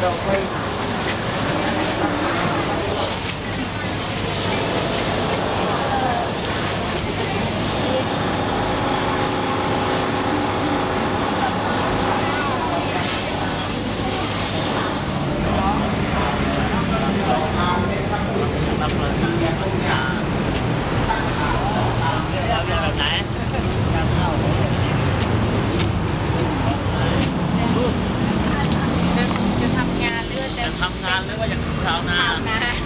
the way น้ำ